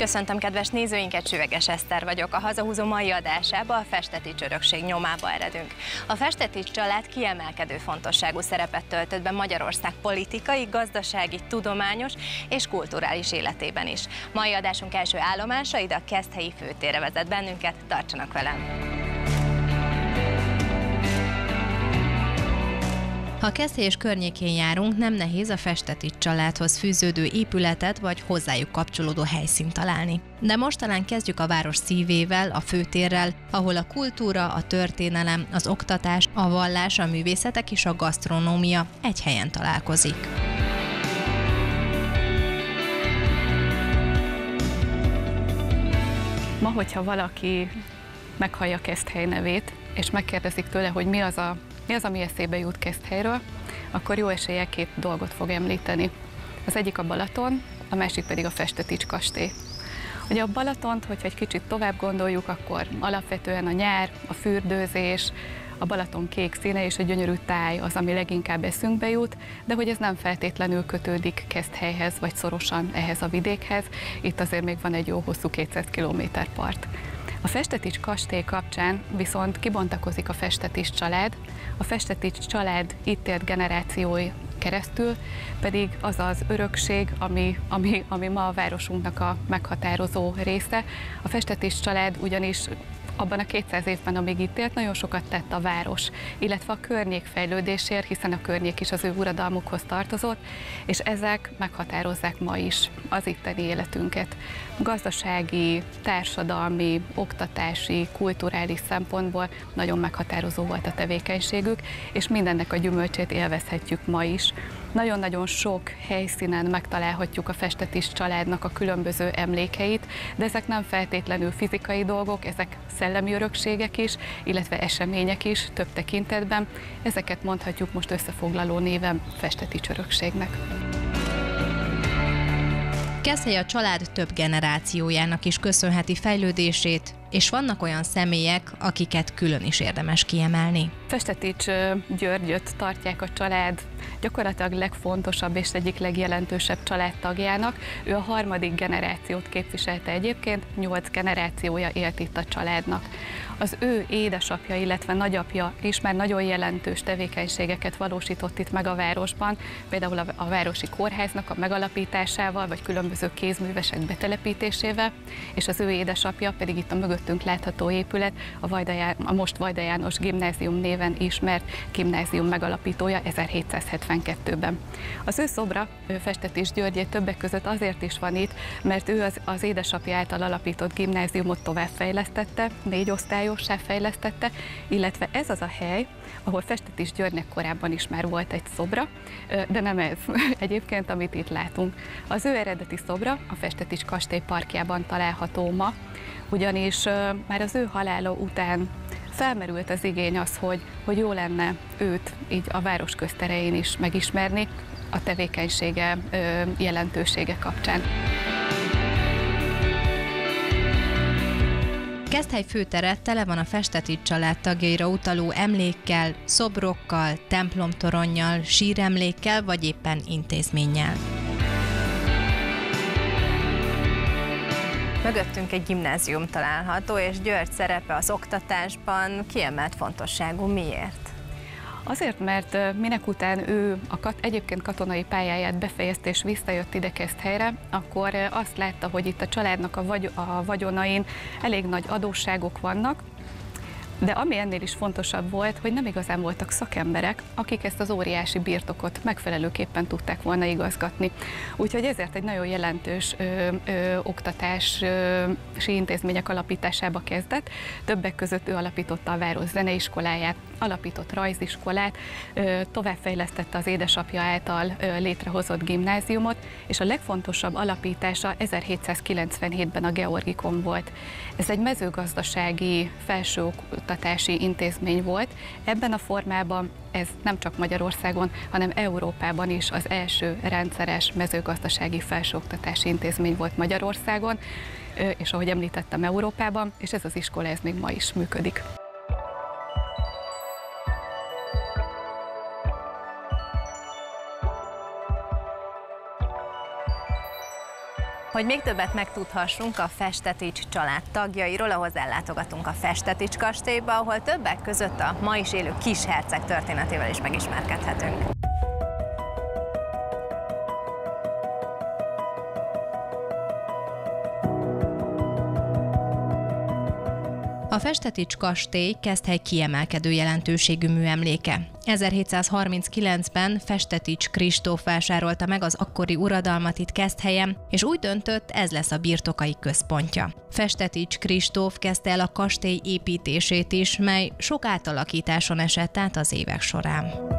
Köszöntöm kedves nézőinket, Süveges Eszter vagyok. A hazahúzó mai adásába a Festetics örökség nyomába eredünk. A Festetics család kiemelkedő fontosságú szerepet töltött be Magyarország politikai, gazdasági, tudományos és kulturális életében is. Mai adásunk első állomása ide a Keszthelyi főtérre vezet bennünket, tartsanak velem! Ha Keszély és környékén járunk, nem nehéz a Festeti családhoz fűződő épületet vagy hozzájuk kapcsolódó helyszínt találni. De most talán kezdjük a város szívével, a főtérrel, ahol a kultúra, a történelem, az oktatás, a vallás, a művészetek és a gasztronómia egy helyen találkozik. Ma, hogyha valaki meghallja Keszthely nevét, és megkérdezik tőle, hogy mi az a mi az, ami eszébe jut Keszthelyről, akkor jó esélye két dolgot fog említeni. Az egyik a Balaton, a másik pedig a Festetics kastély. Ugye a Balatont, hogyha egy kicsit tovább gondoljuk, akkor alapvetően a nyár, a fürdőzés, a Balaton kék színe és a gyönyörű táj az, ami leginkább eszünkbe jut, de hogy ez nem feltétlenül kötődik Keszthelyhez, vagy szorosan ehhez a vidékhez. Itt azért még van egy jó hosszú 200 km part. A Festetics kastély kapcsán viszont kibontakozik a Festetics család. A Festetics család itt élt generációi keresztül, pedig az az örökség, ami, ami, ami ma a városunknak a meghatározó része. A Festetés család ugyanis abban a 200 évben, amíg itt élt, nagyon sokat tett a város, illetve a környék fejlődésért, hiszen a környék is az ő uradalmukhoz tartozott, és ezek meghatározzák ma is az itteni életünket. Gazdasági, társadalmi, oktatási, kulturális szempontból nagyon meghatározó volt a tevékenységük, és mindennek a gyümölcsét élvezhetjük ma is. Nagyon-nagyon sok helyszínen megtalálhatjuk a festetis családnak a különböző emlékeit, de ezek nem feltétlenül fizikai dolgok, ezek szellemi örökségek is, illetve események is több tekintetben. Ezeket mondhatjuk most összefoglaló néven festetics örökségnek. Keszhely a család több generációjának is köszönheti fejlődését, és vannak olyan személyek, akiket külön is érdemes kiemelni. Festetics Györgyöt tartják a család gyakorlatilag legfontosabb és egyik legjelentősebb családtagjának. Ő a harmadik generációt képviselte egyébként, nyolc generációja élt itt a családnak. Az ő édesapja, illetve nagyapja is már nagyon jelentős tevékenységeket valósított itt meg a városban, például a, városi kórháznak a megalapításával, vagy különböző kézművesek betelepítésével, és az ő édesapja pedig itt a mögöttünk látható épület, a, Vajda, a most Vajda János gimnázium néven ismert gimnázium megalapítója 1772-ben. Az ő szobra, ő Festetés Györgyé többek között azért is van itt, mert ő az, az édesapja által alapított gimnáziumot továbbfejlesztette, négy osztályos hajóssá fejlesztette, illetve ez az a hely, ahol Festetis Györgynek korábban is már volt egy szobra, de nem ez egyébként, amit itt látunk. Az ő eredeti szobra a Festetis kastély parkjában található ma, ugyanis már az ő halála után felmerült az igény az, hogy, hogy jó lenne őt így a város közterején is megismerni a tevékenysége jelentősége kapcsán. Keszthely főtere tele van a Festeti család tagjaira utaló emlékkel, szobrokkal, templomtoronnyal, síremlékkel vagy éppen intézménnyel. Mögöttünk egy gimnázium található, és György szerepe az oktatásban kiemelt fontosságú. Miért? Azért, mert minek után ő a kat, egyébként katonai pályáját befejezte és visszajött ide helyre, akkor azt látta, hogy itt a családnak a, vagy, a vagyonain elég nagy adósságok vannak, de ami ennél is fontosabb volt, hogy nem igazán voltak szakemberek, akik ezt az óriási birtokot megfelelőképpen tudták volna igazgatni. Úgyhogy ezért egy nagyon jelentős ö, ö, oktatási intézmények alapításába kezdett. Többek között ő alapította a Város Zeneiskoláját, alapított rajziskolát, ö, továbbfejlesztette az édesapja által ö, létrehozott gimnáziumot, és a legfontosabb alapítása 1797-ben a Georgikon volt. Ez egy mezőgazdasági felső oktatási intézmény volt. Ebben a formában ez nem csak Magyarországon, hanem Európában is az első rendszeres mezőgazdasági felsőoktatási intézmény volt Magyarországon, és ahogy említettem Európában, és ez az iskola ez még ma is működik. Hogy még többet megtudhassunk a Festetics család tagjairól, ahhoz ellátogatunk a Festetics kastélyba, ahol többek között a ma is élő kisherceg történetével is megismerkedhetünk. Festetics kastély Keszthely kiemelkedő jelentőségű műemléke. 1739-ben Festetics Kristóf vásárolta meg az akkori uradalmat itt Keszthelyen, és úgy döntött, ez lesz a birtokai központja. Festetics Kristóf kezdte el a kastély építését is, mely sok átalakításon esett át az évek során.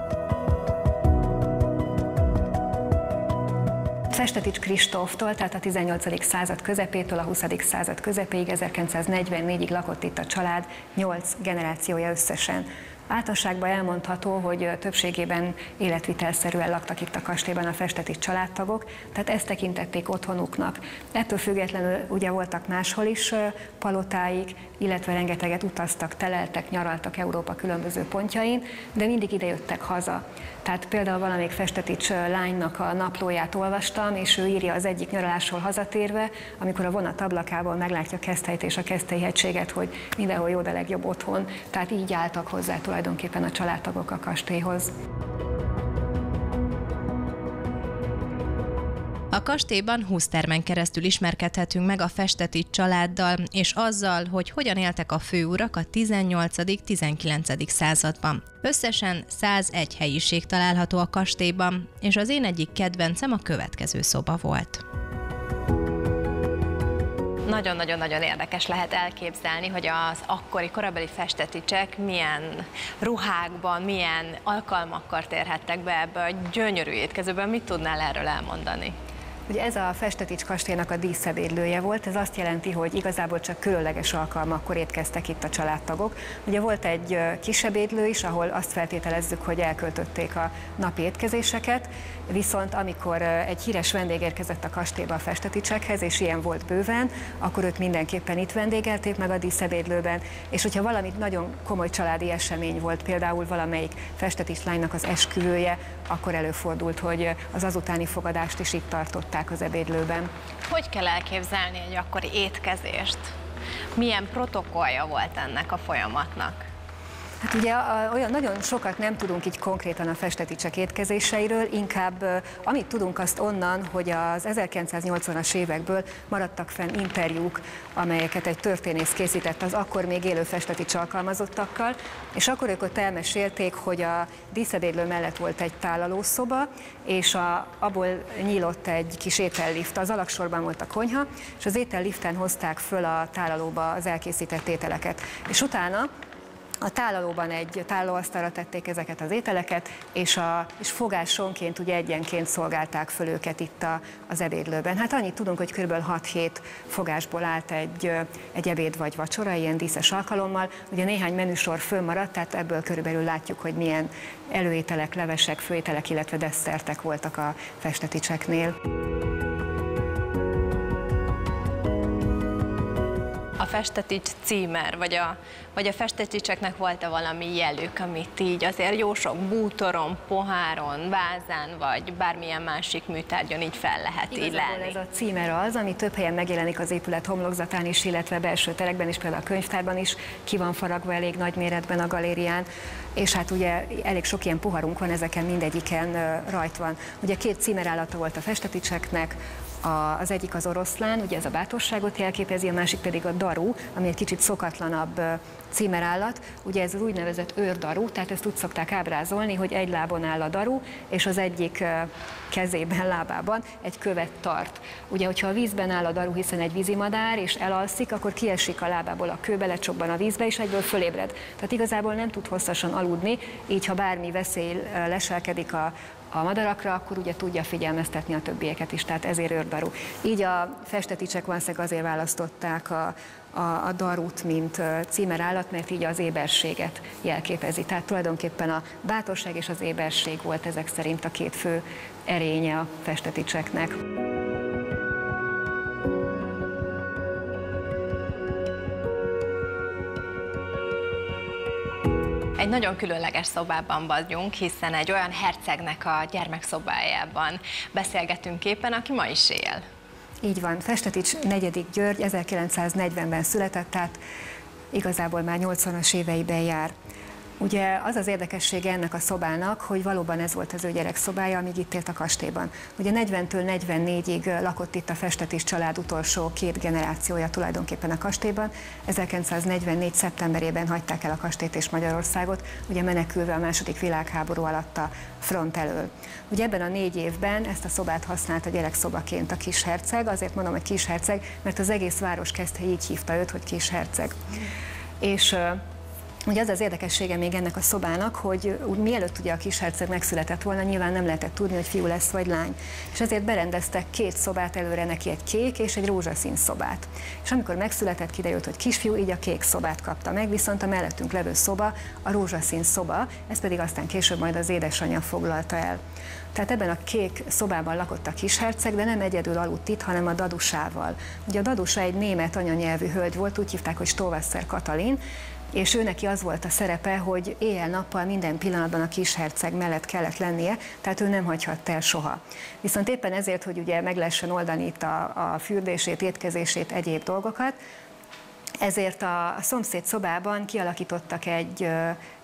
Festetics Kristóftól, tehát a 18. század közepétől a 20. század közepéig, 1944-ig lakott itt a család, 8 generációja összesen. Általánosságban elmondható, hogy többségében életvitelszerűen laktak itt a kastélyban a festeti családtagok, tehát ezt tekintették otthonuknak. Ettől függetlenül ugye voltak máshol is palotáik, illetve rengeteget utaztak, teleltek, nyaraltak Európa különböző pontjain, de mindig idejöttek haza. Tehát például valamelyik Festetics lánynak a naplóját olvastam, és ő írja az egyik nyaralásról hazatérve, amikor a vonat ablakából meglátja Keszthelyt és a Keszthelyi hegységet, hogy mindenhol jó, de legjobb otthon. Tehát így álltak hozzá tulajdonképpen a családtagok a kastélyhoz. A kastélyban 20 termen keresztül ismerkedhetünk meg a festeti családdal, és azzal, hogy hogyan éltek a főurak a 18.-19. században. Összesen 101 helyiség található a kastélyban, és az én egyik kedvencem a következő szoba volt nagyon-nagyon-nagyon érdekes lehet elképzelni, hogy az akkori korabeli festeticsek milyen ruhákban, milyen alkalmakkal térhettek be ebbe a gyönyörű étkezőben. Mit tudnál erről elmondani? Ugye ez a Festetics kastélynak a díszebédlője volt, ez azt jelenti, hogy igazából csak különleges alkalmakkor étkeztek itt a családtagok. Ugye volt egy kisebb édlő is, ahol azt feltételezzük, hogy elköltötték a napi étkezéseket, viszont amikor egy híres vendég érkezett a kastélyba a Festeticsekhez, és ilyen volt bőven, akkor őt mindenképpen itt vendégelték meg a díszebédlőben, és hogyha valami nagyon komoly családi esemény volt, például valamelyik Festetics lánynak az esküvője, akkor előfordult, hogy az azutáni fogadást is itt tartották az ebédlőben. Hogy kell elképzelni egy akkori étkezést? Milyen protokollja volt ennek a folyamatnak? Hát ugye olyan nagyon sokat nem tudunk így konkrétan a festeticsek étkezéseiről, inkább amit tudunk azt onnan, hogy az 1980-as évekből maradtak fenn interjúk, amelyeket egy történész készített az akkor még élő festetics alkalmazottakkal, és akkor ők ott elmesélték, hogy a díszedédlő mellett volt egy tálalószoba, és a, abból nyílott egy kis étellift, az alaksorban volt a konyha, és az ételliften hozták föl a tálalóba az elkészített ételeket. És utána a tálalóban egy tálalóasztalra tették ezeket az ételeket, és, a, és fogásonként, ugye egyenként szolgálták föl őket itt a, az ebédlőben. Hát annyit tudunk, hogy kb. 6-7 fogásból állt egy, egy ebéd vagy vacsora, ilyen díszes alkalommal. Ugye néhány menüsor fölmaradt, tehát ebből körülbelül látjuk, hogy milyen előételek, levesek, főételek, illetve desszertek voltak a festeticseknél. A festetics címer, vagy a, vagy a festeticseknek volt-e valami jelük, amit így azért jó sok bútoron, poháron, vázán, vagy bármilyen másik műtárgyon így fel lehet így lenni. ez a címer az, ami több helyen megjelenik az épület homlokzatán is, illetve belső terekben is, például a könyvtárban is ki van faragva elég nagy méretben a galérián, és hát ugye elég sok ilyen poharunk van, ezeken mindegyiken rajt van. Ugye két címerállata volt a festeticseknek, az egyik az oroszlán, ugye ez a bátorságot jelképezi, a másik pedig a daru, ami egy kicsit szokatlanabb címerállat. Ugye ez az úgynevezett őrdaru, tehát ezt úgy szokták ábrázolni, hogy egy lábon áll a daru, és az egyik kezében, lábában egy követ tart. Ugye, hogyha a vízben áll a daru, hiszen egy vízimadár, és elalszik, akkor kiesik a lábából a kő, belecsobban a vízbe, és egyből fölébred. Tehát igazából nem tud hosszasan aludni, így ha bármi veszély leselkedik a, a madarakra, akkor ugye tudja figyelmeztetni a többieket is, tehát ezért őrdaru. Így a festeticsek vanszeg azért választották a, a, a darút, mint címerállat, mert így az éberséget jelképezi. Tehát tulajdonképpen a bátorság és az éberség volt ezek szerint a két fő erénye a festeticseknek. Nagyon különleges szobában vagyunk, hiszen egy olyan hercegnek a gyermekszobájában beszélgetünk éppen, aki ma is él. Így van, Festetics negyedik György 1940-ben született, tehát igazából már 80-as éveiben jár. Ugye az az érdekessége ennek a szobának, hogy valóban ez volt az ő gyerekszobája, amíg itt élt a kastélyban. Ugye 40-től 44-ig lakott itt a Festetis család utolsó két generációja tulajdonképpen a kastélyban. 1944. szeptemberében hagyták el a kastélyt és Magyarországot, ugye menekülve a második világháború alatt a front elől. Ugye ebben a négy évben ezt a szobát használta gyerekszobaként a kisherceg, azért mondom, hogy kisherceg, mert az egész város kezdte így hívta őt, hogy kisherceg. És Ugye az az érdekessége még ennek a szobának, hogy úgy mielőtt ugye a kisherceg megszületett volna, nyilván nem lehetett tudni, hogy fiú lesz vagy lány. És ezért berendeztek két szobát előre neki, egy kék és egy rózsaszín szobát. És amikor megszületett, kiderült, hogy kisfiú, így a kék szobát kapta meg, viszont a mellettünk levő szoba a rózsaszín szoba, ez pedig aztán később majd az édesanyja foglalta el. Tehát ebben a kék szobában lakott a kisherceg, de nem egyedül aludt itt, hanem a dadusával. Ugye a dadusa egy német anyanyelvű hölgy volt, úgy hívták, hogy Stóvasser Katalin, és ő neki az volt a szerepe, hogy éjjel-nappal minden pillanatban a kisherceg mellett kellett lennie, tehát ő nem hagyhatta el soha. Viszont éppen ezért, hogy ugye meg lehessen oldani itt a, a fürdését, étkezését, egyéb dolgokat, ezért a szomszéd szobában kialakítottak egy,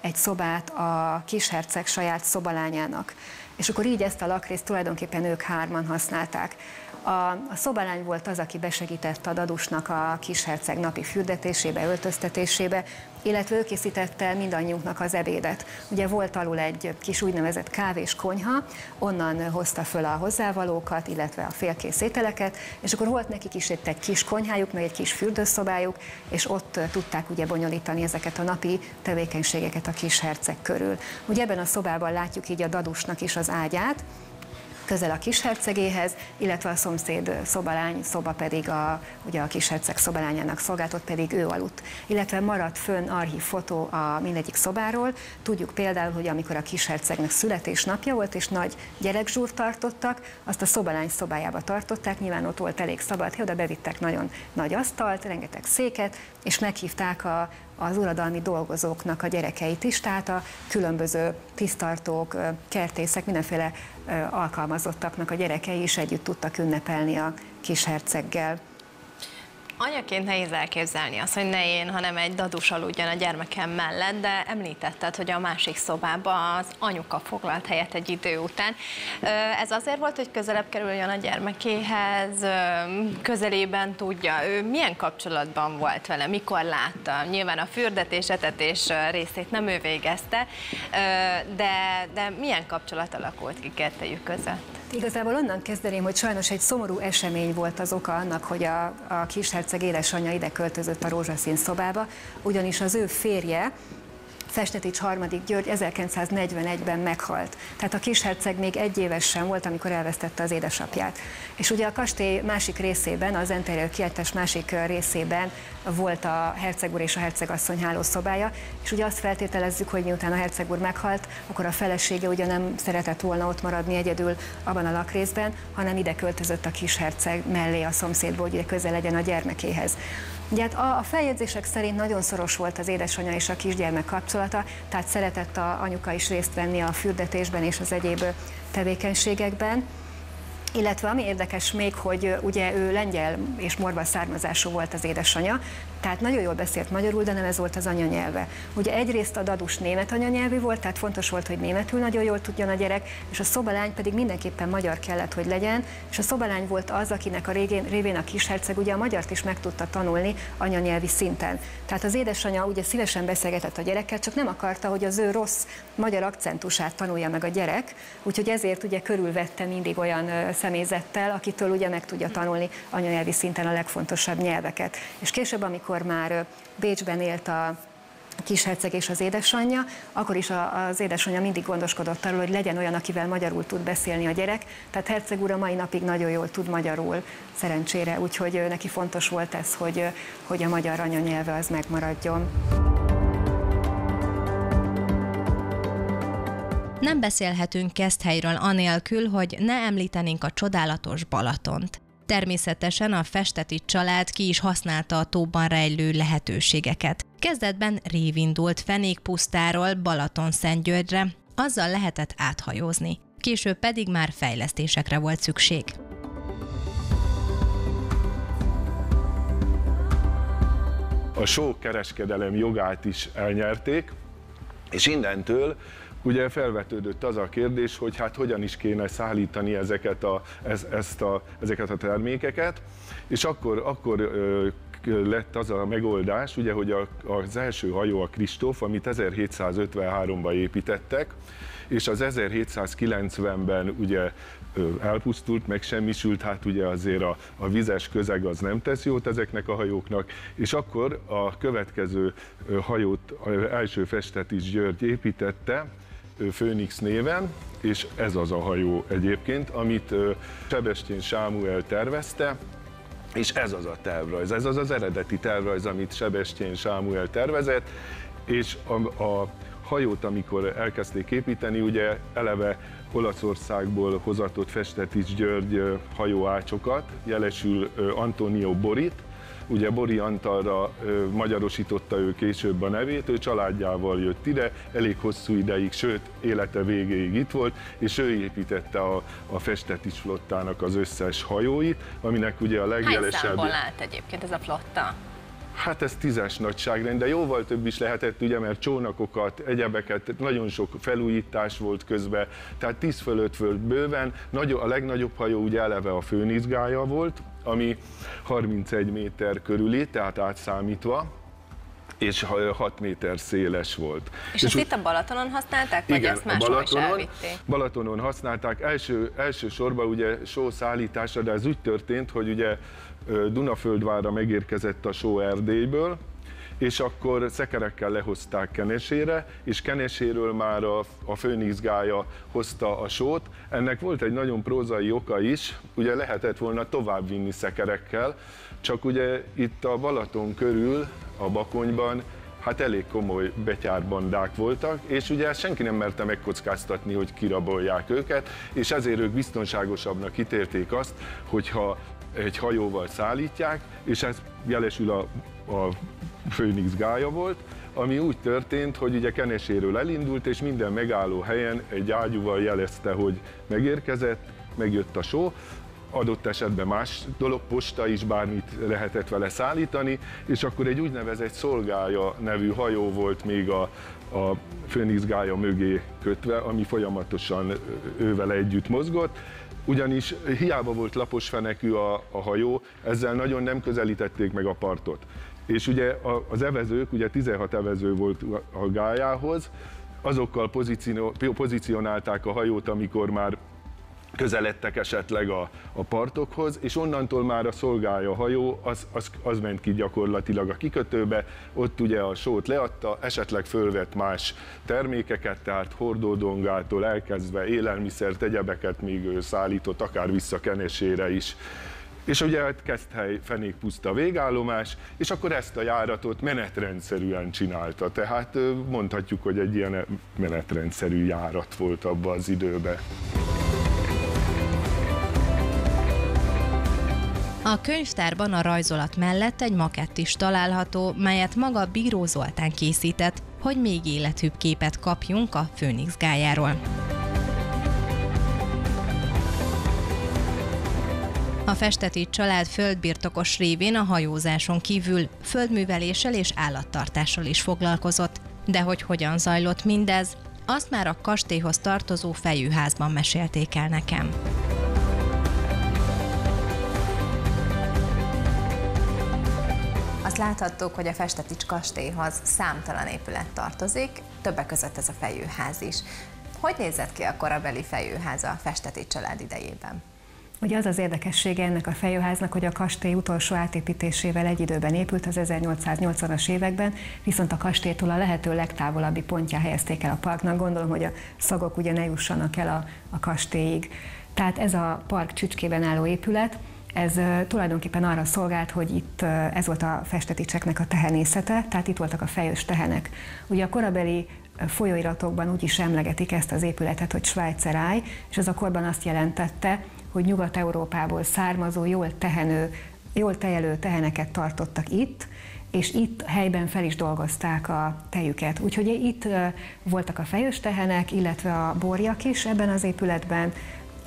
egy szobát a kisherceg saját szobalányának. És akkor így ezt a lakrészt tulajdonképpen ők hárman használták. A, a szobalány volt az, aki besegített a dadusnak a kisherceg napi fürdetésébe, öltöztetésébe, illetve ő készítette mindannyiunknak az ebédet. Ugye volt alul egy kis úgynevezett kávés konyha, onnan hozta föl a hozzávalókat, illetve a félkész ételeket, és akkor volt nekik is egy kis konyhájuk, meg egy kis fürdőszobájuk, és ott tudták ugye bonyolítani ezeket a napi tevékenységeket a kis herceg körül. Ugye ebben a szobában látjuk így a dadusnak is az ágyát, közel a kishercegéhez, illetve a szomszéd szobalány szoba pedig a, ugye a kisherceg szobalányának szolgáltott, pedig ő aludt. Illetve maradt fönn archív fotó a mindegyik szobáról. Tudjuk például, hogy amikor a kishercegnek születésnapja volt, és nagy gyerekzsúrt tartottak, azt a szobalány szobájába tartották, nyilván ott volt elég szabad oda bevittek nagyon nagy asztalt, rengeteg széket, és meghívták a, az uradalmi dolgozóknak a gyerekeit is, tehát a különböző tisztartók, kertészek, mindenféle alkalmazottaknak a gyerekei is együtt tudtak ünnepelni a kisherceggel. Anyaként nehéz elképzelni azt, hogy ne én, hanem egy dadus aludjon a gyermekem mellett, de említetted, hogy a másik szobába az anyuka foglalt helyet egy idő után. Ez azért volt, hogy közelebb kerüljön a gyermekéhez, közelében tudja, ő milyen kapcsolatban volt vele, mikor látta. Nyilván a fürdetés, etetés részét nem ő végezte, de, de milyen kapcsolat alakult ki kettejük között? Igazából onnan kezdeném, hogy sajnos egy szomorú esemény volt az oka annak, hogy a, a kisherceg édesanyja ide költözött a rózsaszín szobába, ugyanis az ő férje, Festetics harmadik György 1941-ben meghalt. Tehát a kisherceg még egy éves sem volt, amikor elvesztette az édesapját. És ugye a kastély másik részében, az interior kiállítás másik részében volt a herceg úr és a hercegasszony hálószobája, és ugye azt feltételezzük, hogy miután a herceg úr meghalt, akkor a felesége ugye nem szeretett volna ott maradni egyedül abban a lakrészben, hanem ide költözött a kisherceg mellé a szomszédból, hogy ugye közel legyen a gyermekéhez. Ugye hát a, feljegyzések szerint nagyon szoros volt az édesanyja és a kisgyermek kapcsolata, tehát szeretett a anyuka is részt venni a fürdetésben és az egyéb tevékenységekben. Illetve ami érdekes még, hogy ugye ő lengyel és morva származású volt az édesanyja, tehát nagyon jól beszélt magyarul, de nem ez volt az anyanyelve. Ugye egyrészt a dadus német anyanyelvű volt, tehát fontos volt, hogy németül nagyon jól tudjon a gyerek, és a szobalány pedig mindenképpen magyar kellett, hogy legyen, és a szobalány volt az, akinek a régén, révén a kisherceg ugye a magyart is meg tudta tanulni anyanyelvi szinten. Tehát az édesanyja ugye szívesen beszélgetett a gyerekkel, csak nem akarta, hogy az ő rossz magyar akcentusát tanulja meg a gyerek, úgyhogy ezért ugye körülvette mindig olyan személyzettel, akitől ugye meg tudja tanulni anyanyelvi szinten a legfontosabb nyelveket. És később, amikor már Bécsben élt a kisherceg és az édesanyja, akkor is az édesanyja mindig gondoskodott arról, hogy legyen olyan, akivel magyarul tud beszélni a gyerek. Tehát herceg úr a mai napig nagyon jól tud magyarul, szerencsére, úgyhogy neki fontos volt ez, hogy, hogy a magyar anyanyelve az megmaradjon. Nem beszélhetünk Keszthelyről anélkül, hogy ne említenénk a csodálatos Balatont. Természetesen a festeti család ki is használta a tóban rejlő lehetőségeket. Kezdetben révindult Fenékpusztáról Balaton-Szentgyörgyre, azzal lehetett áthajózni. Később pedig már fejlesztésekre volt szükség. A só kereskedelem jogát is elnyerték, és innentől ugye felvetődött az a kérdés, hogy hát hogyan is kéne szállítani ezeket a, ez, ezt a, ezeket a termékeket, és akkor, akkor ö, lett az a megoldás, ugye, hogy a, az első hajó a Kristóf, amit 1753-ban építettek, és az 1790-ben ugye elpusztult, megsemmisült, hát ugye azért a, a vizes közeg az nem tesz jót ezeknek a hajóknak, és akkor a következő hajót első festet is György építette, Főnix néven, és ez az a hajó egyébként, amit Sebestyén Sámuel tervezte, és ez az a tervrajz, ez az az eredeti tervrajz, amit Sebestyén Sámuel tervezett, és a, a hajót, amikor elkezdték építeni, ugye eleve Olaszországból hozatott Festetics György hajóácsokat, jelesül Antonio Borit, Ugye Bori Antalra magyarosította ő később a nevét, ő családjával jött ide, elég hosszú ideig, sőt élete végéig itt volt, és ő építette a, a Festetis flottának az összes hajóit, aminek ugye a legjelesebb... Hány állt egyébként ez a flotta? Hát ez tízes nagyságrend, de jóval több is lehetett, ugye, mert csónakokat, egyebeket, nagyon sok felújítás volt közben, tehát tíz fölött volt bőven. Nagy, a legnagyobb hajó ugye eleve a főnizgája volt, ami 31 méter körüli, tehát átszámítva, és 6 méter széles volt. És, és ezt itt a Balatonon használták, vagy igen, ezt máshol Balatonon, is? Balatonon használták, első, elsősorban ugye só szállításra, de ez úgy történt, hogy ugye Dunaföldvárra megérkezett a só Erdélyből, és akkor szekerekkel lehozták Kenesére, és Keneséről már a, a főnixgája hozta a sót. Ennek volt egy nagyon prózai oka is, ugye lehetett volna továbbvinni szekerekkel, csak ugye itt a Balaton körül, a Bakonyban hát elég komoly betyárbandák voltak, és ugye senki nem merte megkockáztatni, hogy kirabolják őket, és ezért ők biztonságosabbnak ítélték azt, hogyha egy hajóval szállítják, és ez jelesül a, a Phoenix gája volt, ami úgy történt, hogy ugye Keneséről elindult, és minden megálló helyen egy ágyúval jelezte, hogy megérkezett, megjött a só, adott esetben más dolog, posta is, bármit lehetett vele szállítani, és akkor egy úgynevezett szolgája nevű hajó volt még a, a Phoenix gája mögé kötve, ami folyamatosan ővel együtt mozgott, ugyanis hiába volt lapos fenekű a, a hajó, ezzel nagyon nem közelítették meg a partot. És ugye az evezők, ugye 16 evező volt a gályához, azokkal pozícionálták a hajót, amikor már közeledtek esetleg a, a partokhoz, és onnantól már a szolgálja hajó, az, az, az ment ki gyakorlatilag a kikötőbe, ott ugye a sót leadta, esetleg fölvett más termékeket, tehát hordódongától elkezdve élelmiszert, egyebeket még ő szállított, akár vissza Kenesére is. És ugye hát Keszthely fenékpuszta végállomás, és akkor ezt a járatot menetrendszerűen csinálta. Tehát mondhatjuk, hogy egy ilyen menetrendszerű járat volt abban az időben. A könyvtárban a rajzolat mellett egy makett is található, melyet maga Bíró Zoltán készített, hogy még élethűbb képet kapjunk a Főnix gájáról. A festeti család földbirtokos révén a hajózáson kívül földműveléssel és állattartással is foglalkozott. De hogy hogyan zajlott mindez, azt már a kastélyhoz tartozó fejűházban mesélték el nekem. Azt láthattuk, hogy a Festetics kastélyhoz számtalan épület tartozik, többek között ez a fejőház is. Hogy nézett ki a korabeli fejőház a Festetics család idejében? Ugye az az érdekessége ennek a fejőháznak, hogy a kastély utolsó átépítésével egy időben épült az 1880-as években, viszont a kastélytól a lehető legtávolabbi pontján helyezték el a parknak. Gondolom, hogy a szagok ugye ne jussanak el a, a kastélyig. Tehát ez a park csücskében álló épület, ez tulajdonképpen arra szolgált, hogy itt ez volt a festeticseknek a tehenészete, tehát itt voltak a fejős tehenek. Ugye a korabeli folyóiratokban úgy is emlegetik ezt az épületet, hogy Svájceráj, és az korban azt jelentette, hogy Nyugat-Európából származó, jól tehenő, jól tejelő teheneket tartottak itt, és itt helyben fel is dolgozták a tejüket. Úgyhogy itt voltak a fejős tehenek, illetve a borjak is ebben az épületben,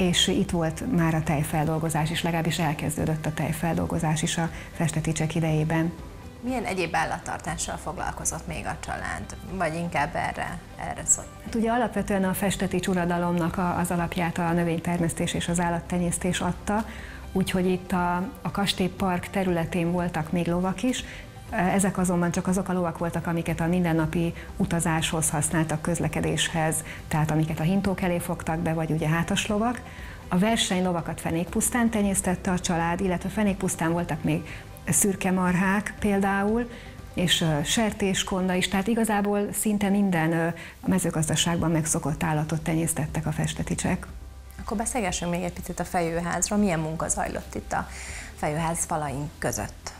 és itt volt már a tejfeldolgozás is, legalábbis elkezdődött a tejfeldolgozás is a festeticsek idejében. Milyen egyéb állattartással foglalkozott még a család, vagy inkább erre, erre szól? Hát ugye alapvetően a festeti csuradalomnak az alapját a növénytermesztés és az állattenyésztés adta, úgyhogy itt a, a kastélypark területén voltak még lovak is, ezek azonban csak azok a lovak voltak, amiket a mindennapi utazáshoz használtak közlekedéshez, tehát amiket a hintók elé fogtak be, vagy ugye hátas lovak. A versenylovakat fenékpusztán tenyésztette a család, illetve fenékpusztán voltak még szürke marhák például, és sertéskonda is, tehát igazából szinte minden a mezőgazdaságban megszokott állatot tenyésztettek a festeticsek. Akkor beszélgessünk még egy picit a fejőházról. Milyen munka zajlott itt a fejőház falaink között?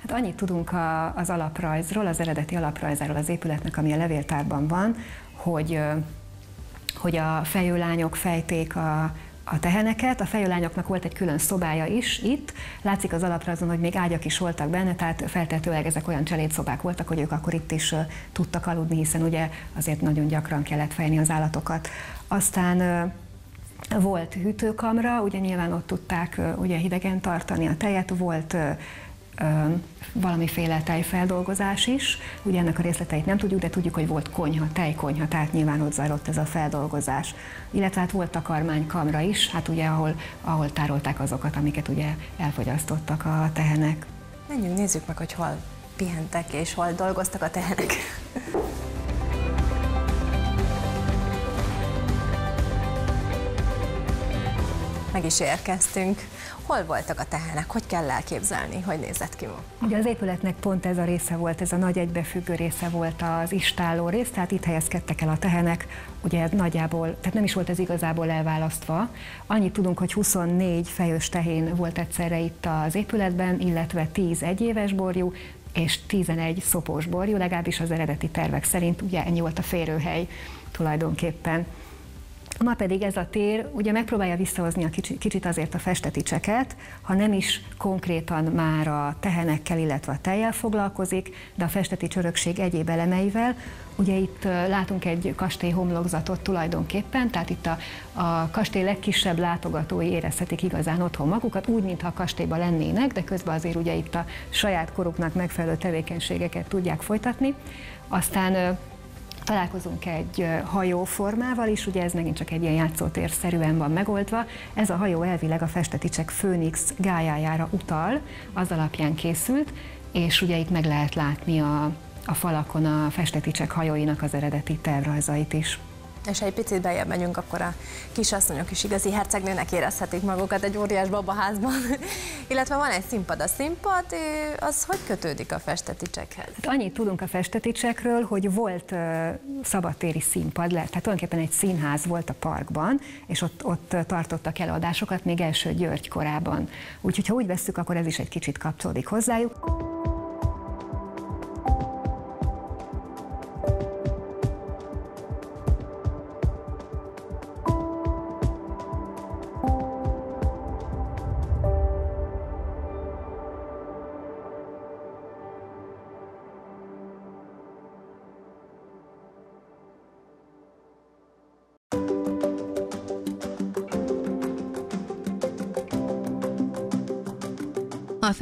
Hát annyit tudunk a, az alaprajzról, az eredeti alaprajzáról az épületnek, ami a levéltárban van, hogy, hogy a fejőlányok fejték a, a teheneket. A fejőlányoknak volt egy külön szobája is itt. Látszik az alaprajzon, hogy még ágyak is voltak benne, tehát feltetőleg ezek olyan cselédszobák voltak, hogy ők akkor itt is tudtak aludni, hiszen ugye azért nagyon gyakran kellett fejni az állatokat. Aztán volt hűtőkamra, ugye nyilván ott tudták ugye hidegen tartani a tejet, volt valamiféle tejfeldolgozás is. Ugye ennek a részleteit nem tudjuk, de tudjuk, hogy volt konyha, tejkonyha, tehát nyilván ott zajlott ez a feldolgozás. Illetve hát volt takarmánykamra is, hát ugye ahol, ahol tárolták azokat, amiket ugye elfogyasztottak a tehenek. Menjünk, nézzük meg, hogy hol pihentek és hol dolgoztak a tehenek. Meg is érkeztünk hol voltak a tehenek, hogy kell elképzelni, hogy nézett ki ma? Ugye az épületnek pont ez a része volt, ez a nagy egybefüggő része volt az istáló rész, tehát itt helyezkedtek el a tehenek, ugye nagyjából, tehát nem is volt ez igazából elválasztva. Annyit tudunk, hogy 24 fejős tehén volt egyszerre itt az épületben, illetve 10 egyéves borjú, és 11 szopós borjú, legalábbis az eredeti tervek szerint, ugye ennyi volt a férőhely tulajdonképpen. Ma pedig ez a tér ugye megpróbálja visszahozni a kicsit, kicsit azért a festeticseket, ha nem is konkrétan már a tehenekkel, illetve a tejjel foglalkozik, de a festeti csörökség egyéb elemeivel. Ugye itt látunk egy kastély homlokzatot tulajdonképpen, tehát itt a, a kastély legkisebb látogatói érezhetik igazán otthon magukat, úgy, mintha a kastélyban lennének, de közben azért ugye itt a saját koruknak megfelelő tevékenységeket tudják folytatni. Aztán találkozunk egy hajóformával is, ugye ez megint csak egy ilyen játszótérszerűen van megoldva. Ez a hajó elvileg a Festeticsek Főnix gályájára utal, az alapján készült, és ugye itt meg lehet látni a, a falakon a Festeticsek hajóinak az eredeti tervrajzait is. És ha egy picit bejebb megyünk, akkor a kisasszonyok is igazi hercegnőnek érezhetik magukat egy óriás babaházban. Illetve van egy színpad. A színpad az hogy kötődik a festeticsekhez? Hát annyit tudunk a festeticsekről, hogy volt uh, szabadtéri színpad, tehát tulajdonképpen egy színház volt a parkban, és ott, ott tartottak előadásokat még első György korában. Úgyhogy ha úgy vesszük, akkor ez is egy kicsit kapcsolódik hozzájuk.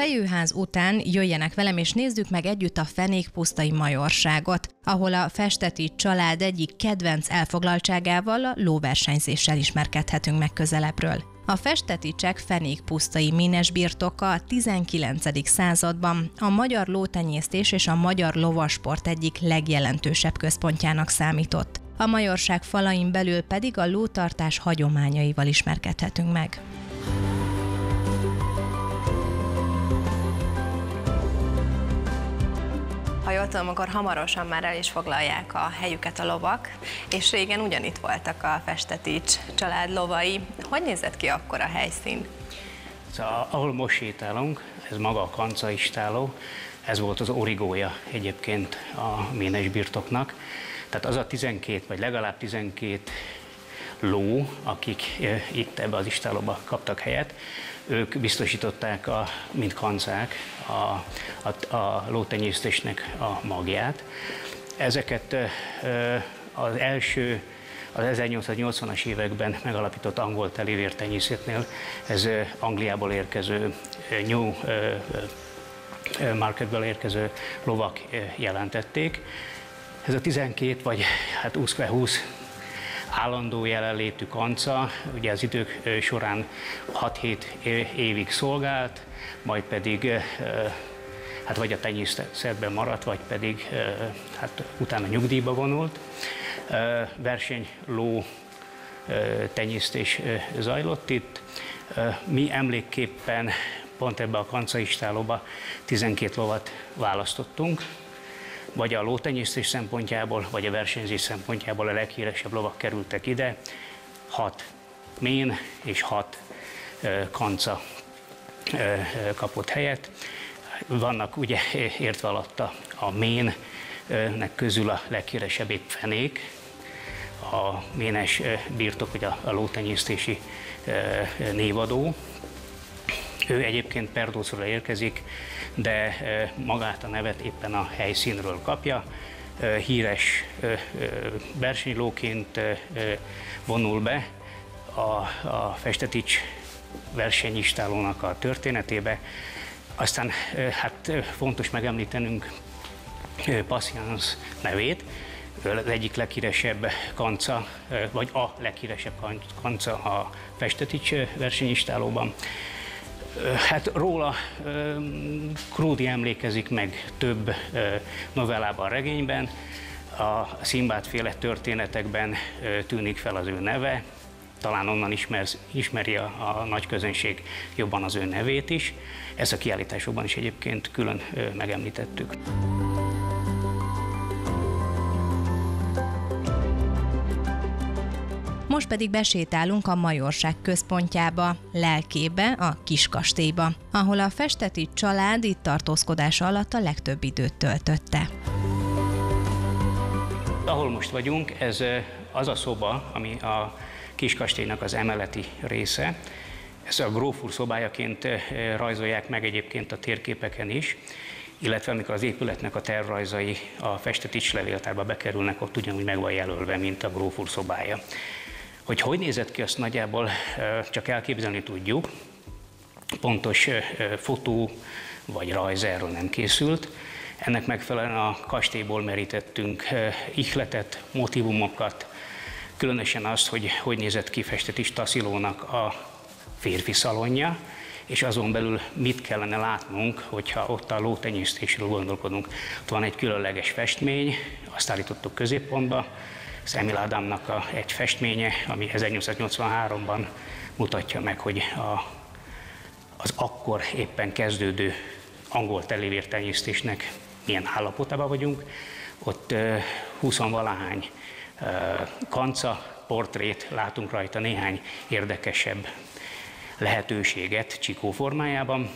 Fejőház után jöjjenek velem, és nézzük meg együtt a fenékpusztai majorságot, ahol a festeti család egyik kedvenc elfoglaltságával, a lóversenyzéssel ismerkedhetünk meg közelebbről. A festeticsek fenékpusztai mínes birtoka a 19. században a magyar lótenyésztés és a magyar lovasport egyik legjelentősebb központjának számított. A majorság falain belül pedig a lótartás hagyományaival ismerkedhetünk meg. Ha jól tudom, akkor hamarosan már el is foglalják a helyüket a lovak, és régen ugyanitt voltak a Festetics család lovai. Hogy nézett ki akkor a helyszín? Szóval, ahol most sétálunk, ez maga a kanca istáló, ez volt az origója egyébként a ménes birtoknak. Tehát az a 12, vagy legalább 12 ló, akik eh, itt ebbe az istálóba kaptak helyet, ők biztosították, a, mint kancák, a, a, a lótenyésztésnek a magját. Ezeket az első az 1880-as években megalapított angol telivértenyészetnél, ez Angliából érkező New marketből érkező lovak jelentették. Ez a 12 vagy hát 20-20 állandó jelenlétű kanca, ugye az idők során 6-7 évig szolgált, majd pedig hát vagy a tenyészetben maradt, vagy pedig hát utána nyugdíjba vonult. Versenyló tenyésztés zajlott itt. Mi emlékképpen pont ebbe a kancaistálóba 12 lovat választottunk, vagy a lótenyésztés szempontjából, vagy a versenyzés szempontjából a leghíresebb lovak kerültek ide. Hat mén és hat kanca kapott helyet. Vannak ugye értve alatta a ménnek közül a leghíresebb épp fenék, a ménes birtok, vagy a, lótenyésztési névadó. Ő egyébként Perdócról érkezik, de magát a nevet éppen a helyszínről kapja. Híres versenylóként vonul be a, a Festetics versenyistálónak a történetébe. Aztán hát fontos megemlítenünk Passzians nevét, az egyik leghíresebb kanca, vagy a leghíresebb kanca a Festetics versenyistálóban. Hát róla Krúdi emlékezik meg több novellában, regényben, a Szimbát féle történetekben tűnik fel az ő neve, talán onnan ismersz, ismeri a, a nagy közönség jobban az ő nevét is. Ezt a kiállításokban is egyébként külön megemlítettük. Most pedig besétálunk a Majorság központjába, lelkébe, a Kiskastélyba, ahol a festeti család itt tartózkodása alatt a legtöbb időt töltötte. Ahol most vagyunk, ez az a szoba, ami a Kiskastélynak az emeleti része. Ez a grófúr szobájaként rajzolják meg egyébként a térképeken is, illetve amikor az épületnek a tervrajzai a festett levéltárba bekerülnek, ott ugyanúgy meg van jelölve, mint a grófúr szobája. Hogy hogy nézett ki, azt nagyjából csak elképzelni tudjuk. Pontos fotó vagy rajz erről nem készült. Ennek megfelelően a kastélyból merítettünk ihletet, motivumokat, különösen azt, hogy hogy nézett ki Festet is Taszilónak a férfi szalonja, és azon belül mit kellene látnunk, hogyha ott a lótenyésztésről gondolkodunk. Ott van egy különleges festmény, azt állítottuk középpontba, Szemil Ádámnak a, egy festménye, ami 1883-ban mutatja meg, hogy a, az akkor éppen kezdődő angol telivértenyésztésnek milyen állapotában vagyunk. Ott 20 valahány kanca portrét, látunk rajta néhány érdekesebb lehetőséget csikó formájában,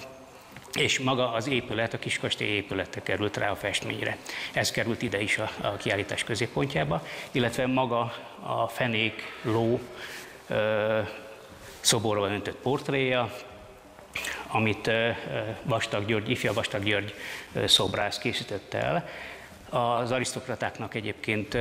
és maga az épület, a kiskastély épülete került rá a festményre. Ez került ide is a, a kiállítás középpontjába, illetve maga a fenék, ló, ö, szoborba öntött portréja, amit Vastag György, ifja Vastag György szobrász készítette el. Az arisztokratáknak egyébként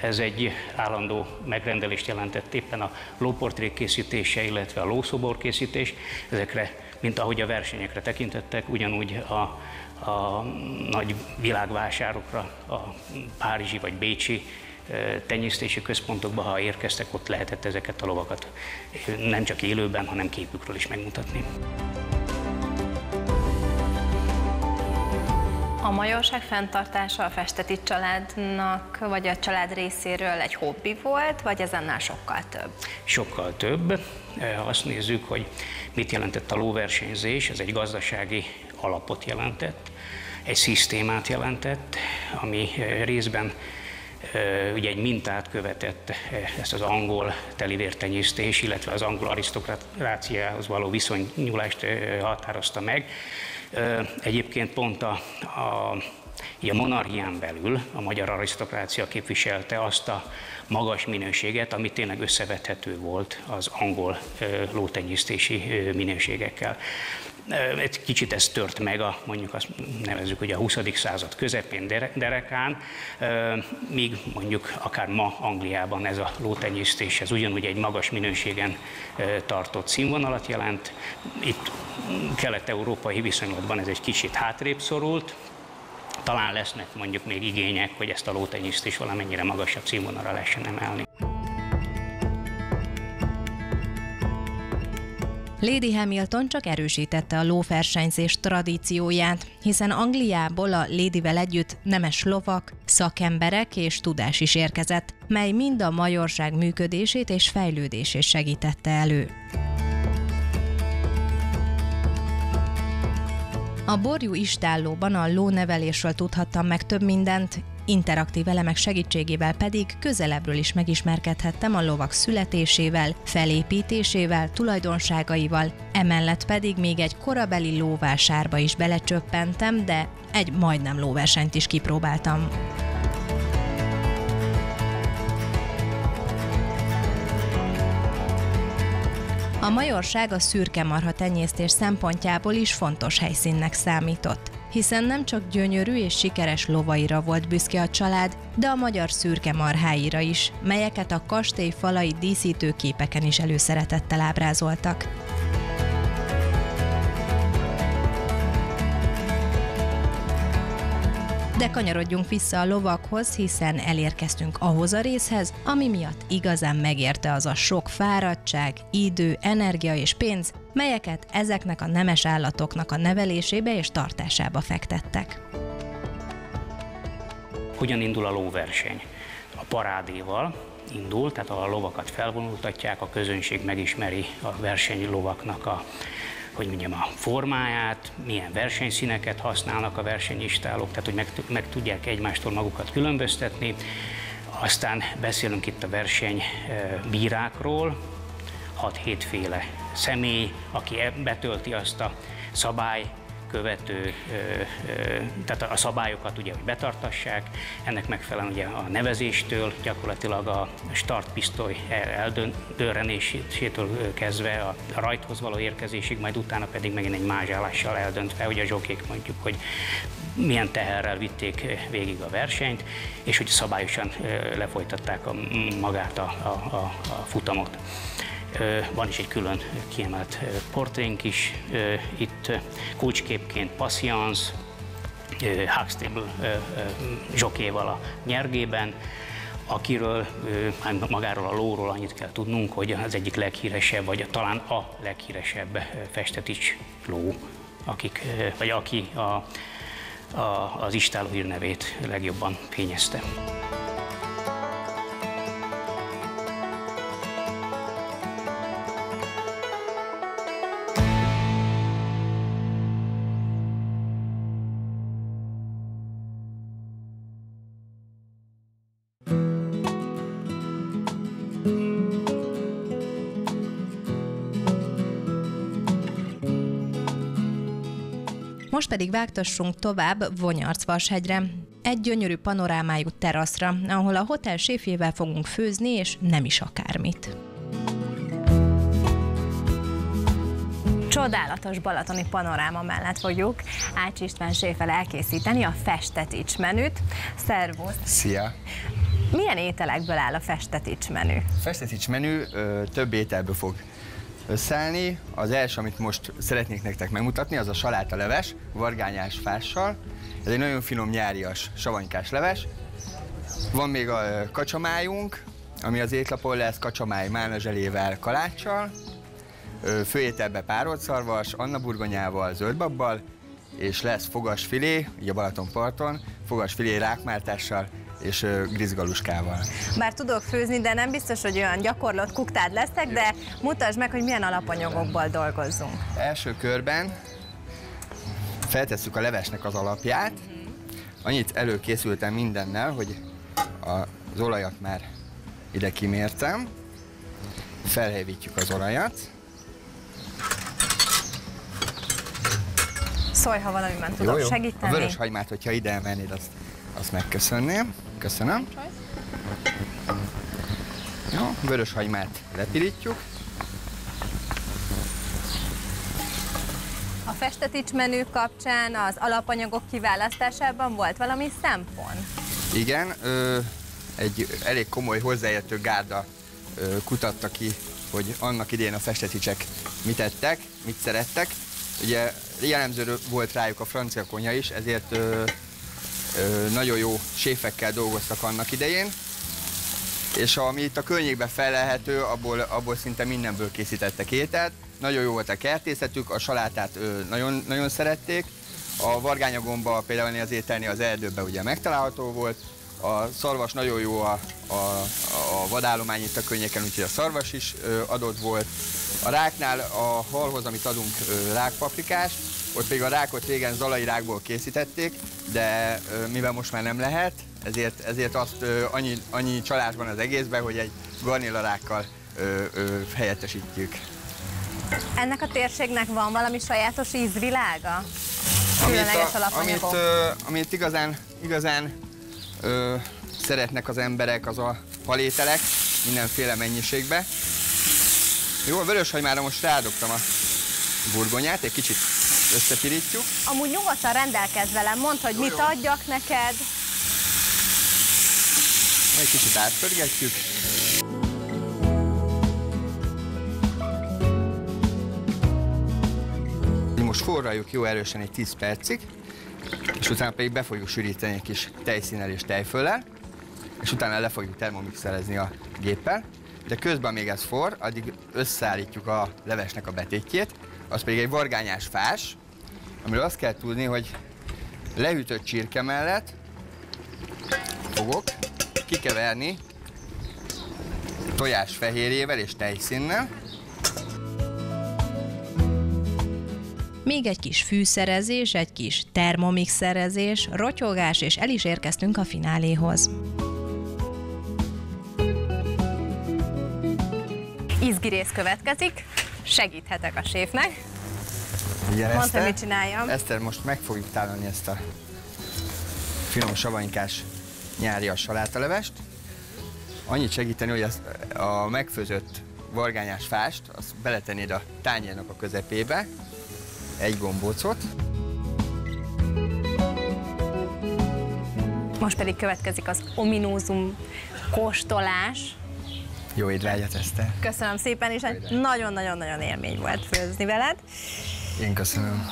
ez egy állandó megrendelést jelentett éppen a lóportrék készítése, illetve a lószobor készítés. Ezekre mint ahogy a versenyekre tekintettek, ugyanúgy a, a nagy világvásárokra, a párizsi vagy bécsi tenyésztési központokba, ha érkeztek, ott lehetett ezeket a lovakat nem csak élőben, hanem képükről is megmutatni. A majorság fenntartása a festeti családnak, vagy a család részéről egy hobbi volt, vagy ez annál sokkal több? Sokkal több. Azt nézzük, hogy mit jelentett a lóversenyzés. Ez egy gazdasági alapot jelentett, egy szisztémát jelentett, ami részben ugye egy mintát követett ezt az angol telivértenyésztés, illetve az angol arisztokráciához való viszonyulást határozta meg. Egyébként pont a, a, a monarchián belül a magyar arisztokrácia képviselte azt a magas minőséget, ami tényleg összevethető volt az angol lótenyésztési minőségekkel. egy kicsit ez tört meg a, mondjuk azt nevezzük, hogy a 20. század közepén derekán, míg mondjuk akár ma Angliában ez a lótenyésztés, ez ugyanúgy egy magas minőségen tartott színvonalat jelent. Itt kelet-európai viszonylatban ez egy kicsit hátrébb szorult, talán lesznek mondjuk még igények, hogy ezt a lótenyésztést valamennyire magasabb színvonalra lehessen emelni. Lady Hamilton csak erősítette a lóversenyzés tradícióját, hiszen Angliából a Ladyvel együtt nemes lovak, szakemberek és tudás is érkezett, mely mind a majorság működését és fejlődését segítette elő. A borjú istállóban a lónevelésről tudhattam meg több mindent, interaktív elemek segítségével pedig közelebbről is megismerkedhettem a lovak születésével, felépítésével, tulajdonságaival, emellett pedig még egy korabeli lóvásárba is belecsöppentem, de egy majdnem lóversenyt is kipróbáltam. A majorság a szürke marha tenyésztés szempontjából is fontos helyszínnek számított hiszen nem csak gyönyörű és sikeres lovaira volt büszke a család, de a magyar szürke marháira is, melyeket a kastély falai díszítő képeken is előszeretettel ábrázoltak. De kanyarodjunk vissza a lovakhoz, hiszen elérkeztünk ahhoz a részhez, ami miatt igazán megérte az a sok fáradtság, idő, energia és pénz, melyeket ezeknek a nemes állatoknak a nevelésébe és tartásába fektettek. Hogyan indul a lóverseny? A parádéval indul, tehát a lovakat felvonultatják, a közönség megismeri a versenylovaknak a hogy mondjam, a formáját, milyen versenyszíneket használnak a versenyistálók, tehát hogy meg, meg tudják egymástól magukat különböztetni. Aztán beszélünk itt a versenybírákról, 6-7 féle személy, aki e- betölti azt a szabály követő, tehát a szabályokat ugye, hogy betartassák, ennek megfelelően ugye a nevezéstől, gyakorlatilag a startpisztoly eldöntésétől kezdve a rajthoz való érkezésig, majd utána pedig megint egy mázsálással eldöntve, hogy a zsókék mondjuk, hogy milyen teherrel vitték végig a versenyt, és hogy szabályosan lefolytatták a, magát a, a, a futamot. Van is egy külön kiemelt portrénk is, itt kulcsképként Patience, Huxtable zsokéval a nyergében, akiről, magáról a lóról annyit kell tudnunk, hogy az egyik leghíresebb, vagy talán a leghíresebb festetics ló, akik, vagy aki a, a, az istáló hírnevét legjobban fényezte. Pedig vágtassunk tovább Vonyarcvashegyre, egy gyönyörű panorámájú teraszra, ahol a hotel séfjével fogunk főzni, és nem is akármit. Csodálatos balatoni panoráma mellett fogjuk Ács István séfel elkészíteni a festetics menüt. Szervusz! Szia! Milyen ételekből áll a festetics menü? A festetics menü ö, több ételből fog összeállni. Az első, amit most szeretnék nektek megmutatni, az a saláta leves, vargányás fással. Ez egy nagyon finom nyárias, savanykás leves. Van még a kacsamájunk, ami az étlapon lesz kacsamáj málnazselével, kaláccsal, főételbe párolt szarvas, annaburgonyával, zöldbabbal, és lesz fogasfilé, így a Balatonparton, fogasfilé rákmártással, és grizgaluskával. Bár tudok főzni, de nem biztos, hogy olyan gyakorlott kuktád leszek, de mutasd meg, hogy milyen alapanyagokból dolgozzunk. Első körben feltesszük a levesnek az alapját. Annyit előkészültem mindennel, hogy az olajat már ide kimértem. Felhevítjük az olajat. Szólj, ha valamiben tudok jó, jó. segíteni. A vörös hagymát, hogyha ide emelnéd, azt, azt megköszönném. Köszönöm. Jó, vörös hagymát lepirítjuk. A festetics menü kapcsán az alapanyagok kiválasztásában volt valami szempont? Igen, ö, egy elég komoly hozzáértő gárda ö, kutatta ki, hogy annak idén a festeticsek mit ettek, mit szerettek. Ugye jellemző volt rájuk a francia konya is, ezért ö, nagyon jó séfekkel dolgoztak annak idején, és ami itt a környékben felelhető, abból, abból szinte mindenből készítettek ételt. Nagyon jó volt a kertészetük, a salátát ö, nagyon, nagyon szerették. A vargányagomba például az ételnél az erdőben ugye megtalálható volt. A szarvas nagyon jó a, a, a vadállomány itt a környéken, úgyhogy a szarvas is ö, adott volt. A ráknál a halhoz, amit adunk ö, rákpaprikás, ott pedig a rákot régen zalai rákból készítették, de mivel most már nem lehet, ezért, ezért azt annyi, annyi csalás van az egészben, hogy egy garnilarákkal helyettesítjük. Ennek a térségnek van valami sajátos ízvilága? Amit, Különleges a, amit, alapanyagok? ö, amit igazán, igazán ö, szeretnek az emberek, az a halételek mindenféle mennyiségbe. Jó, a vöröshagymára most rádogtam a burgonyát, egy kicsit összepirítjuk. Amúgy nyugodtan rendelkezz velem, mondd, hogy mit adjak neked. Egy kicsit átpörgetjük. Most forraljuk jó erősen egy 10 percig, és utána pedig be fogjuk sűríteni egy kis tejszínnel és tejföllel, és utána le fogjuk termomixelezni a géppel. De közben még ez for, addig összeállítjuk a levesnek a betétjét, az pedig egy vargányás fás, amiről azt kell tudni, hogy lehűtött csirke mellett fogok kikeverni tojás fehérjével és tejszínnel, Még egy kis fűszerezés, egy kis termomixerezés, rotyogás, és el is érkeztünk a fináléhoz. Izgi rész következik. Segíthetek a séfnek. Igen, Mondd, Eszter. mit csináljam. Eszter, most meg fogjuk tálani ezt a finom savanykás nyári salátalevest. Annyit segíteni, hogy ezt a megfőzött vargányás fást, azt beletennéd a tányérnak a közepébe, egy gombócot, Most pedig következik az ominózum kóstolás. Jó étvágyat, Eszter. Köszönöm szépen, és egy nagyon-nagyon-nagyon élmény volt főzni veled. Én köszönöm.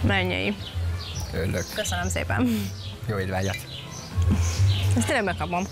Mennyei. Örülök. Köszönöm szépen. Jó étvágyat. Ezt tényleg megkapom.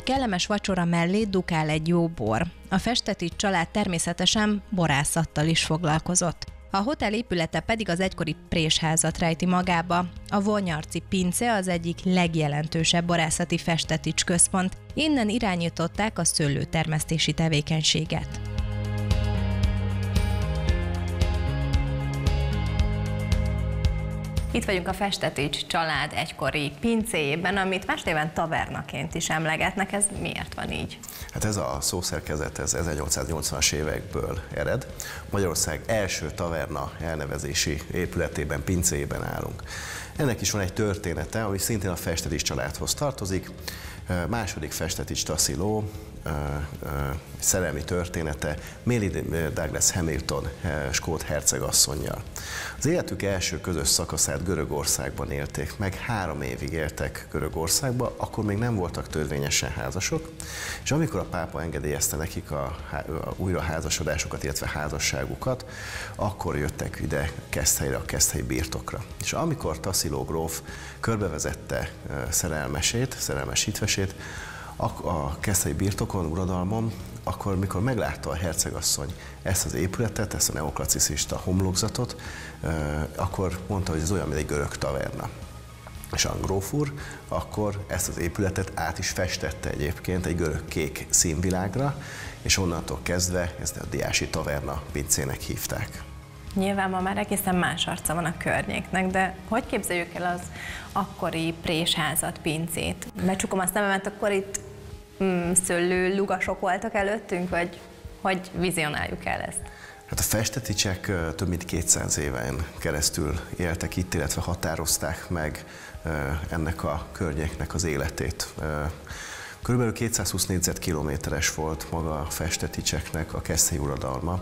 Egy kellemes vacsora mellé dukál egy jó bor. A festeti család természetesen borászattal is foglalkozott. A hotel épülete pedig az egykori présházat rejti magába. A Volnyarci pince az egyik legjelentősebb borászati festetics központ. Innen irányították a szőlőtermesztési tevékenységet. Itt vagyunk a Festetics család egykori pincéjében, amit más néven tavernaként is emlegetnek. Ez miért van így? Hát ez a szószerkezet ez 1880-as évekből ered. Magyarország első taverna elnevezési épületében, pincéjében állunk. Ennek is van egy története, ami szintén a Festetics családhoz tartozik. Második Festetics Tassilo szerelmi története Mary Douglas Hamilton skót hercegasszonynal. Az életük első közös szakaszát Görögországban élték meg, három évig éltek Görögországban, akkor még nem voltak törvényesen házasok, és amikor a pápa engedélyezte nekik a, a újra házasodásokat, illetve házasságukat, akkor jöttek ide Keszthelyre, a Keszthelyi birtokra. És amikor Tassilo gróf körbevezette szerelmesét, szerelmes hitvesét, a Keszthelyi birtokon, uradalmon, akkor mikor meglátta a hercegasszony ezt az épületet, ezt a neoklasszicista homlokzatot, akkor mondta, hogy ez olyan, mint egy görög taverna. És a gróf úr akkor ezt az épületet át is festette egyébként egy görög kék színvilágra, és onnantól kezdve ezt a Diási Taverna pincének hívták. Nyilván ma már egészen más arca van a környéknek, de hogy képzeljük el az akkori présházat, pincét? Becsukom a szememet, akkor itt mm, szőlő lugasok voltak előttünk, vagy hogy vizionáljuk el ezt? Hát a festeticsek több mint 200 éven keresztül éltek itt, illetve határozták meg ennek a környéknek az életét. Körülbelül 220 négyzetkilométeres volt maga a festeticseknek a Keszthelyi uradalma.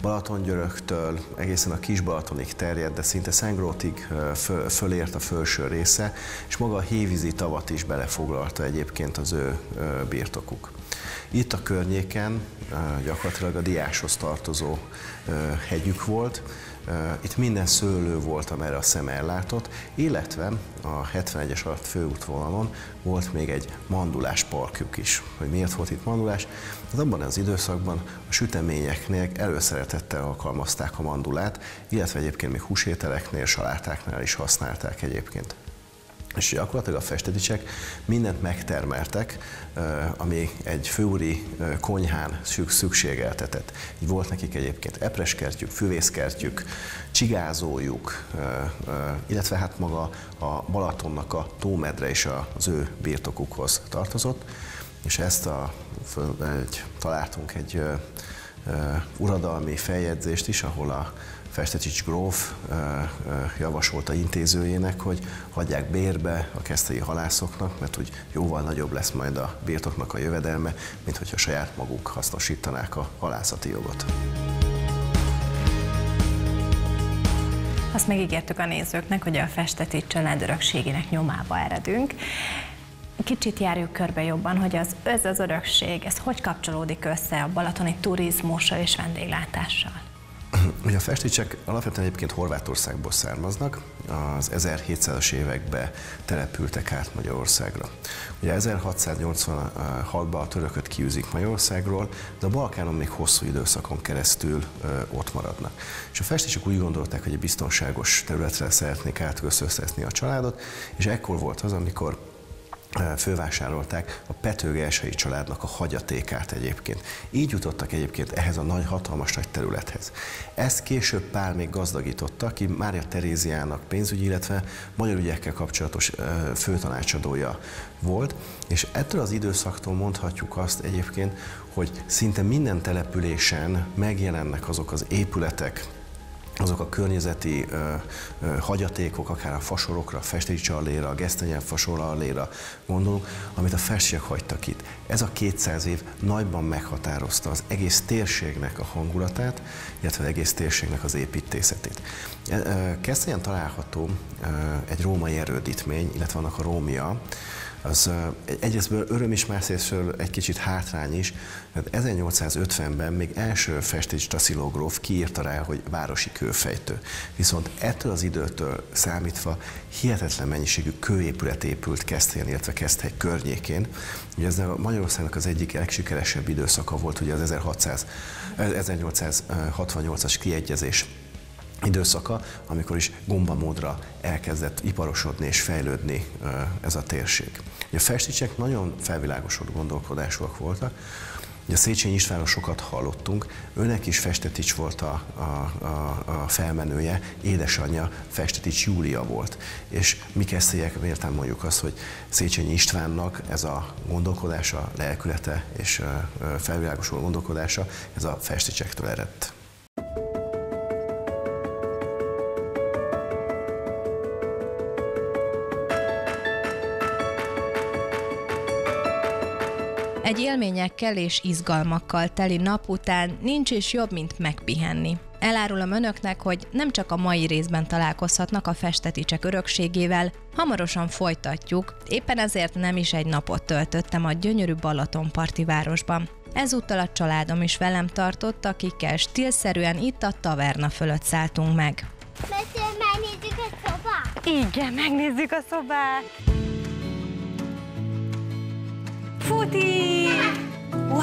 Balatongyöröktől egészen a Kisbalatonig terjed, de szinte Szentgrótig föl, fölért a felső része, és maga a hévízi tavat is belefoglalta egyébként az ő birtokuk. Itt a környéken gyakorlatilag a diáshoz tartozó hegyük volt, itt minden szőlő volt, amerre a szem ellátott, illetve a 71-es alatt főútvonalon volt még egy mandulás parkjuk is. Hogy miért volt itt mandulás? Hát abban az időszakban a süteményeknél előszeretettel alkalmazták a mandulát, illetve egyébként még húsételeknél, salátáknál is használták egyébként és gyakorlatilag a festeticsek mindent megtermeltek, ami egy főúri konyhán szükségeltetett. Így volt nekik egyébként epreskertjük, füvészkertjük, csigázójuk, illetve hát maga a Balatonnak a tómedre is az ő birtokukhoz tartozott, és ezt a, egy, találtunk egy uradalmi feljegyzést is, ahol a Festetics gróf javasolta intézőjének, hogy hagyják bérbe a keszthelyi halászoknak, mert hogy jóval nagyobb lesz majd a birtoknak a jövedelme, mint hogyha saját maguk hasznosítanák a halászati jogot. Azt megígértük a nézőknek, hogy a Festetics család örökségének nyomába eredünk. Kicsit járjuk körbe jobban, hogy az, ez az örökség, ez hogy kapcsolódik össze a balatoni turizmussal és vendéglátással? Ugye a festicsek alapvetően egyébként Horvátországból származnak, az 1700-as években települtek át Magyarországra. Ugye 1686-ban a törököt kiűzik Magyarországról, de a Balkánon még hosszú időszakon keresztül ott maradnak. És a festicsek úgy gondolták, hogy egy biztonságos területre szeretnék átközösszezni a családot, és ekkor volt az, amikor fővásárolták a Petőgelsei családnak a hagyatékát egyébként. Így jutottak egyébként ehhez a nagy, hatalmas nagy területhez. Ezt később Pál még gazdagította, aki Mária Teréziának pénzügyi, illetve magyar ügyekkel kapcsolatos főtanácsadója volt, és ettől az időszaktól mondhatjuk azt egyébként, hogy szinte minden településen megjelennek azok az épületek, azok a környezeti ö, ö, hagyatékok, akár a fasorokra, a festécsalléra, a gesztenyen fasoralléra gondolunk, amit a festiek hagytak itt. Ez a 200 év nagyban meghatározta az egész térségnek a hangulatát, illetve az egész térségnek az építészetét. Keszthelyen található egy római erődítmény, illetve annak a rómia, az egyrésztből öröm is, másrésztről egy kicsit hátrány is, mert 1850-ben még első festés Tassilo kiírta rá, hogy városi kőfejtő. Viszont ettől az időtől számítva hihetetlen mennyiségű kőépület épült Keszthely, illetve Keszthely környékén. Ugye ez a Magyarországnak az egyik legsikeresebb időszaka volt, ugye az 1600, 1868-as kiegyezés időszaka, amikor is gombamódra elkezdett iparosodni és fejlődni ez a térség. A festicsek nagyon felvilágosodó gondolkodásúak voltak, a Széchenyi Istvánról sokat hallottunk, őnek is Festetics volt a, a, a, a felmenője, édesanyja Festetics Júlia volt. És mi kezdtélyek méltán mondjuk azt, hogy Széchenyi Istvánnak ez a gondolkodása, lelkülete és felvilágosuló gondolkodása, ez a festicsektől eredt. Egy élményekkel és izgalmakkal teli nap után nincs is jobb, mint megpihenni. Elárulom önöknek, hogy nem csak a mai részben találkozhatnak a festeticsek örökségével, hamarosan folytatjuk, éppen ezért nem is egy napot töltöttem a gyönyörű Balatonparti városban. Ezúttal a családom is velem tartott, akikkel stílszerűen itt a taverna fölött szálltunk meg. megnézzük a szobát? Igen, megnézzük a szobát! Futi! Wow!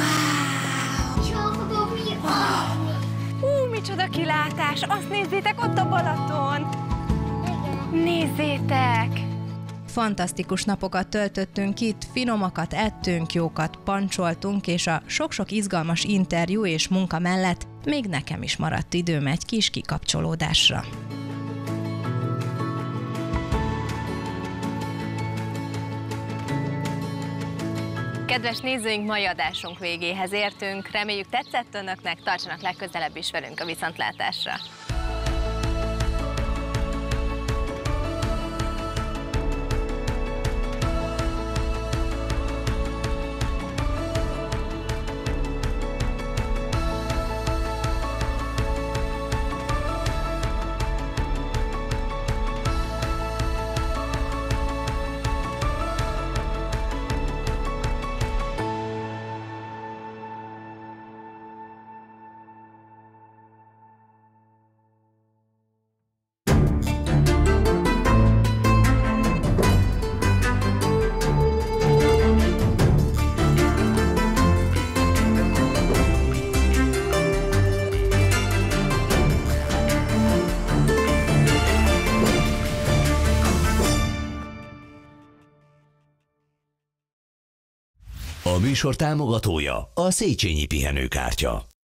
Hú, micsoda kilátás! Azt nézzétek, ott a Balaton! Nézzétek! Fantasztikus napokat töltöttünk itt, finomakat ettünk, jókat pancsoltunk, és a sok-sok izgalmas interjú és munka mellett még nekem is maradt időm egy kis kikapcsolódásra. Kedves nézőink, mai adásunk végéhez értünk. Reméljük tetszett önöknek, tartsanak legközelebb is velünk a viszontlátásra. Műsor támogatója a Széchenyi Pihenőkártya.